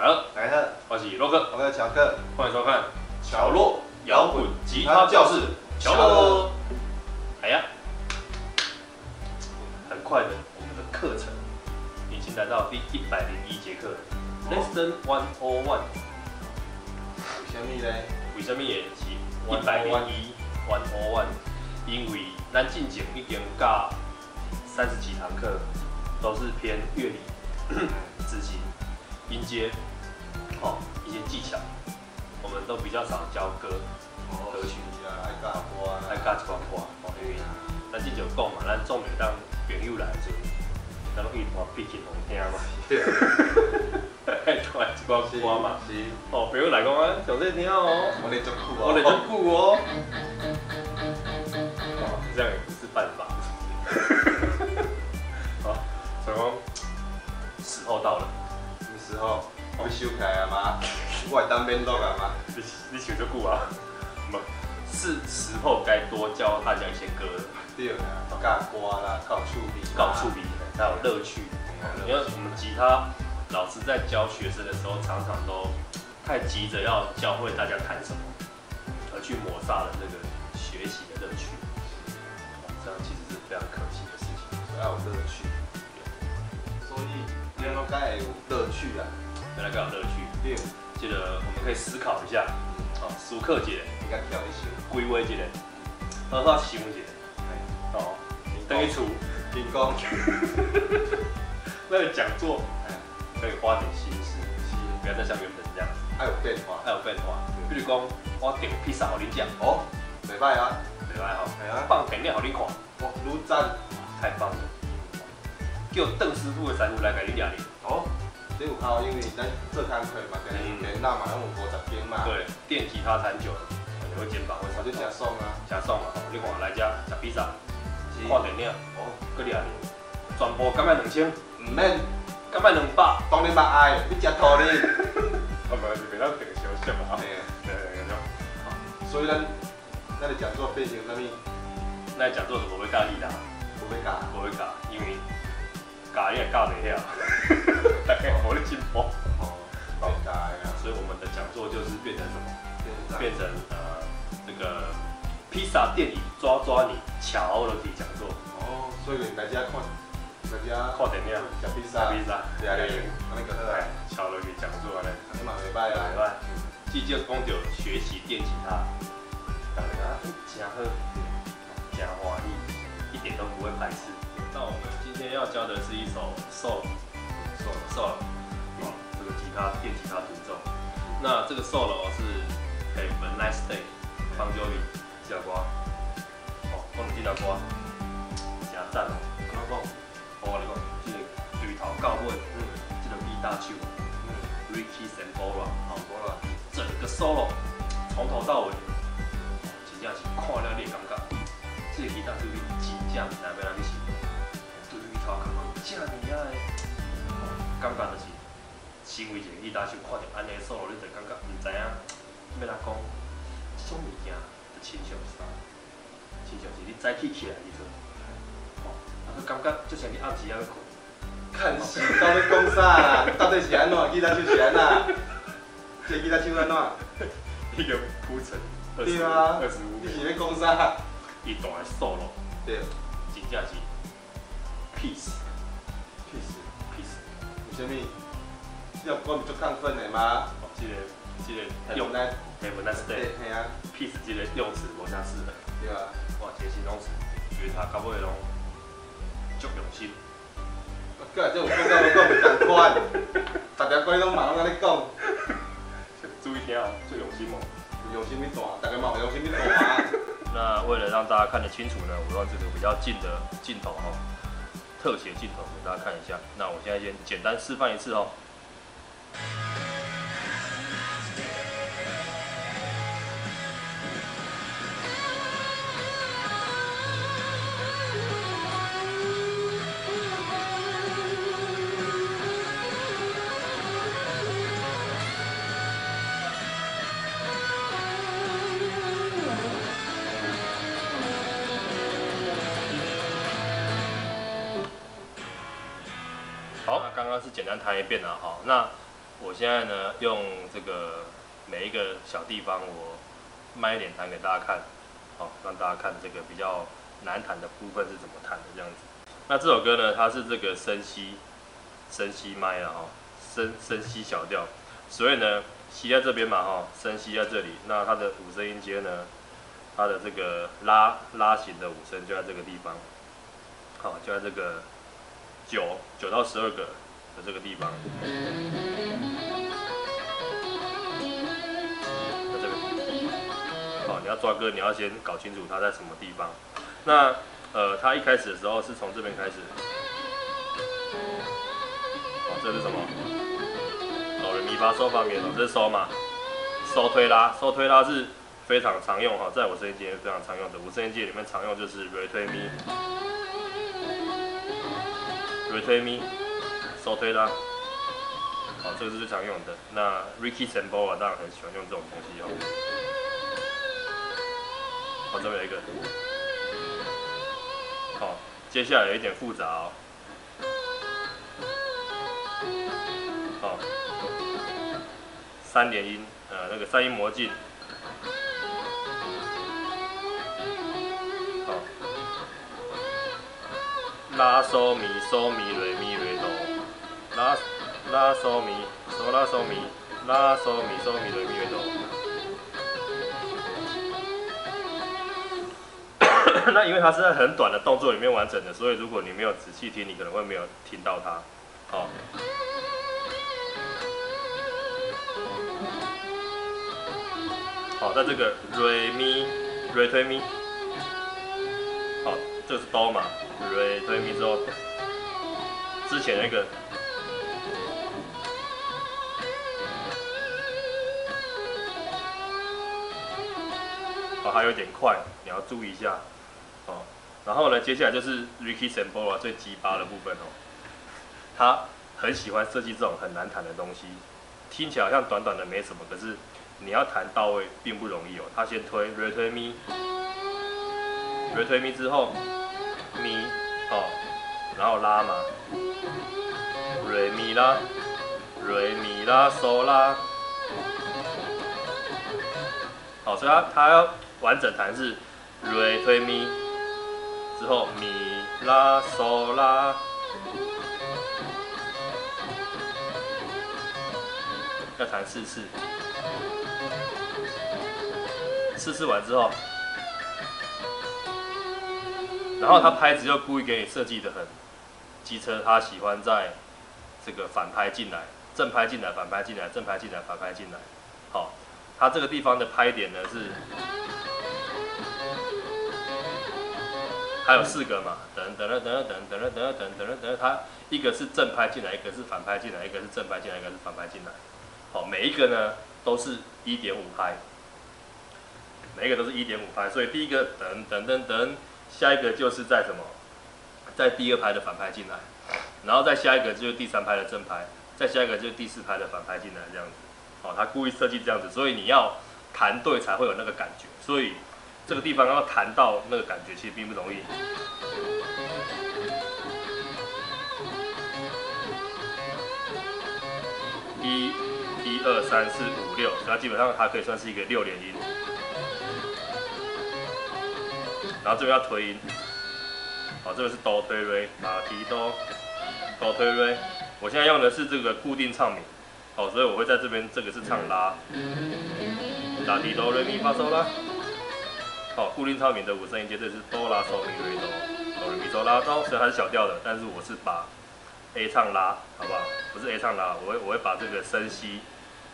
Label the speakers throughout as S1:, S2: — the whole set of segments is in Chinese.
S1: 好，
S2: 来了，
S1: 我是洛克，
S2: 我是乔克，
S1: 欢迎收看。
S2: 乔洛。
S1: 摇滚吉他教室，乔洛。哎呀，很快的，我们的课程已经来到第一百零一节课，Lesson One O One。
S2: 为什么呢？
S1: 为什么也是一百零一 One O One？因为咱进前已经教三十几堂课，都是偏乐理、自己、音阶，哦，一些技巧，我们都比较少教歌。歌曲
S2: 啊，爱教歌啊，
S1: 爱教一寡歌，哦，因为咱之前有讲嘛，咱总袂当朋友来的时阵，咱拢一段毕竟拢听嘛，爱传一寡歌嘛，
S2: 是，
S1: 哦，朋友来讲啊，上这听哦，
S2: 我哋足酷
S1: 我哋很酷哦，哦，这样也不是办法，好，成功时候到了，
S2: 什么时候？要收起来啊吗？我会当面录啊吗？
S1: 你你想就久啊？不，是时候该多教大家一些歌了。
S2: 对啊，教歌啦，教趣味，
S1: 搞触笔，才有乐趣。因为我们吉他老师在教学生的时候，常常都太急着要教会大家弹什么，而去抹杀了那个学习的乐趣。这样其实是非常可惜的事情。
S2: 要有乐趣，所以你要该有乐趣啊，
S1: 原来更有乐趣。
S2: 对，
S1: 记得我们可以思考一下，好，舒克节，
S2: 应该跳一首。
S1: 归位节，好好想一下，哦，等于厝
S2: 天公，
S1: 那个讲座
S2: 哎，
S1: 可以花点心思，
S2: 是，
S1: 不要再像原本这样，
S2: 还有变化。
S1: 还有变化。比如讲，我订披萨给你吃，
S2: 哦，袂歹啊，
S1: 对吧？吼，
S2: 系啊，
S1: 放电影给你看，
S2: 哇，愈赞。
S1: 太棒了。叫邓师傅的师傅来给你俩哩。
S2: 哦，这有效，因为咱做工课嘛，跟电脑嘛，拢有五十斤嘛。。
S1: 对，电吉他弹久了，你会肩膀会
S2: 我就
S1: 酸痛。
S2: 吃爽啊。
S1: 加爽嘛，吼，你看来家吃披萨，
S2: 是
S1: 看电影，
S2: 哦，
S1: 搁俩哩，全部敢卖两千，
S2: 唔免，
S1: 敢卖两百。
S2: 当然嘛爱，你食土哩。
S1: 啊，唔是别当顶小小嘛，对对对。
S2: 所以咱咱的讲座变成啥物？
S1: 那讲座怎么会教你啦？
S2: 不要教。
S1: 不会教，因为教你也教袂晓，大概我的进步。
S2: 哦，变教的啊。
S1: 所以我们的讲座就是变成什么？
S2: 变成
S1: 呃这个披萨店里抓抓你乔的体讲座，
S2: 哦，所以大家看，大家
S1: 看电影，
S2: 食披萨，
S1: 披萨，
S2: 对啊，安尼个
S1: 讲座呢，
S2: 安尼嘛袂歹
S1: 对
S2: 啊。
S1: 吧？既就讲到学习电吉他，当然啊，真好，真华丽，一点都不会排斥。那我们今天要教的是一首 solo solo solo，哦，这个吉他电吉他独奏。那这个 solo 是 Have a Nice Day，邦乔维这条歌，哦，讲这条歌真赞哦。怎么讲？我跟你讲，这个对头到尾，嗯，这个 B 大手，Ricky Sambora，哦，
S2: 好了，
S1: 整个 solo 从头到尾，感觉就是，身为一个吉他手，看到安尼的 solo，你就感觉唔知影要哪讲，这种物件就亲像啥，亲像是你早起起来时阵，哦，啊，佮感觉就像你暗时还要困，
S2: 看戏到底讲啥？到底是安怎？吉他手是安怎？这吉他手安怎？
S1: 一个铺陈
S2: 对啊
S1: 二十五
S2: 你，是要讲啥？
S1: 一段的 solo，
S2: 对
S1: 真正是，peace。
S2: 什么？这首歌不足亢奋的吗？
S1: 哦，这个这个用
S2: 用来
S1: have a nice
S2: 对嘿啊
S1: ，peace 这个用词无啥适合。
S2: 对啊。
S1: 哇，这个形容词，觉得他到尾拢足用心。
S2: 个这有讲到都讲袂共款，大家鬼拢嘛拢安尼讲，
S1: 注意听哦，最用心哦。
S2: 有用心要弹，大家嘛有用心要弹啊。
S1: 那为了让大家看得清楚呢，我用这个比较近的镜头哈、特写镜头给大家看一下。那我现在先简单示范一次哦。刚是简单弹一遍了哈。那我现在呢用这个每一个小地方，我慢一点弹给大家看，好，让大家看这个比较难弹的部分是怎么弹的这样子。那这首歌呢，它是这个升西升西麦了，哈，升升西小调，所以呢，西在这边嘛，哈，升西在这里，那它的五声音阶呢，它的这个拉拉型的五声就在这个地方，好，就在这个九九到十二个的这个地方。好，你要抓歌，你要先搞清楚它在什么地方。那呃，它一开始的时候是从这边开始。好，这是什么？哆来咪发收发咪哆，这是嗦嘛？收推拉，收推拉是非常常用哈，在我声音阶非常常用的。我声音阶里面常用就是瑞推咪，瑞推咪，嗦推拉。好，这个是最常用的。那 Ricky s a m b o a 当然很喜欢用这种东西哦。好，这边有一个。好，接下来有一点复杂哦。好，三连音，呃，那个三音魔镜。好，拉嗦咪嗦咪瑞咪，拉拉嗦咪嗦拉嗦咪拉嗦咪嗦咪瑞咪瑞哆。那因为它是在很短的动作里面完成的，所以如果你没有仔细听，你可能会没有听到它。好，好，那这个瑞咪瑞推咪，好，这是哆嘛，瑞推咪之后，之前那个，还有点快，你要注意一下。哦，然后呢，接下来就是 Ricky Sambora 最鸡巴的部分哦。他很喜欢设计这种很难弹的东西，听起来好像短短的没什么，可是你要弹到位并不容易哦。他先推 Re 推咪，Re 推咪之后咪哦，然后拉嘛，remi 拉，Re 咪拉嗦拉。好，所以他他要完整弹是 Re 推咪。之后咪拉嗦拉，要弹四次，四次完之后，然后他拍子又故意给你设计的很机车，他喜欢在这个反拍进来，正拍进来，反拍进来，正拍进来，反拍进来，好，他这个地方的拍点呢是。还有四个嘛，等等等等等等等等等等等等，它一个是正拍进来，一个是反拍进来，一个是正拍进来，一个是反拍进来。好，每一个呢都是一点五拍，每一个都是一点五拍，所以第一个等等等等，下一个就是在什么，在第二拍的反拍进来，然后再下一个就是第三拍的正拍，再下一个就是第四拍的反拍进来这样子。好，他故意设计这样子，所以你要弹对才会有那个感觉，所以。这个地方要弹到那个感觉，其实并不容易。一、一二三四五六，所以基本上它可以算是一个六连音。然后这边要推音，好，这个是哆推瑞，拉提哆，哆推瑞。我现在用的是这个固定唱名，好，所以我会在这边，这个是唱拉，拉提哆瑞咪发嗦啦。好，固定唱名的五声音阶，这是哆拉嗦咪瑞哆，哆来咪嗦拉哆，虽然它是小调的，但是我是把 A 唱拉，好不好？不是 A 唱拉，我会我会把这个升西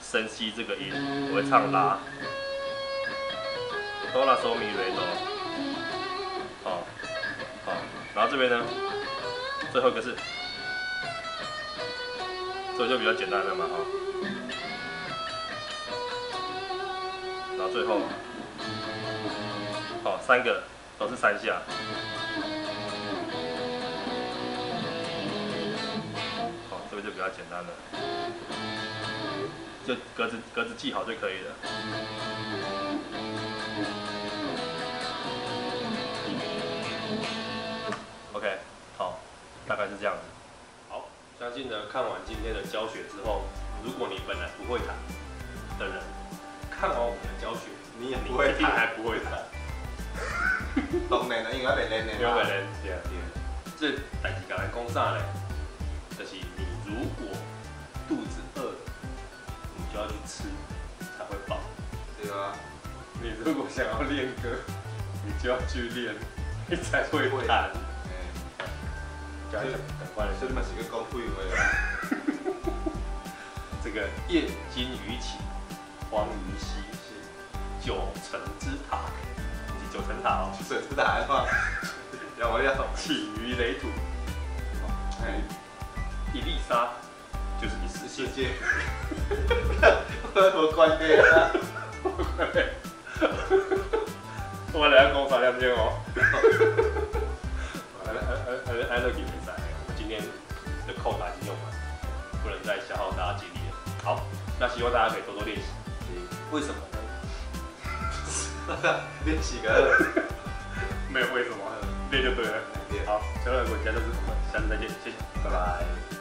S1: 升西这个音，我会唱拉，哆拉嗦咪瑞哆，好，好，然后这边呢，最后一个是，这就比较简单了嘛，哈，然后最后。好，三个都是三下。好，这个就比较简单了，就格子格子记好就可以了。OK，好，大概是这样子。好，相信呢看完今天的教学之后，如果你本来不会弹的人，看完我们的教学，
S2: 你也不会
S1: 一定还，不会弹。
S2: 当然啦，因为我袂练的
S1: 因为
S2: 嘛。
S1: 人对啊对啊，这代志讲来讲啥呢？就是你如果肚子饿，你就要去吃才会饱。
S2: 对啊，
S1: 你如果想要练歌，你就要去练，你才会弹。
S2: 哎，
S1: 赶快赶快来
S2: 所以你嘛是去讲废话啊。
S1: 这个夜金鱼起，黄鱼溪是九层之塔，九层塔哦，
S2: 水知道安怎？要我要，
S1: 起于垒土，
S2: 哎，
S1: 一粒沙就是一丝线。
S2: 世界，我关系啊。
S1: 我来讲三两钟哦。安安安安安乐比赛，我们今天的扣打已经用完，不能再消耗大家精力了。好，那希望大家可以多多练习。为什么呢？
S2: 练习个，
S1: 没有为什么，练就对了。好，小软国家就是我们下次再见，谢谢，拜拜。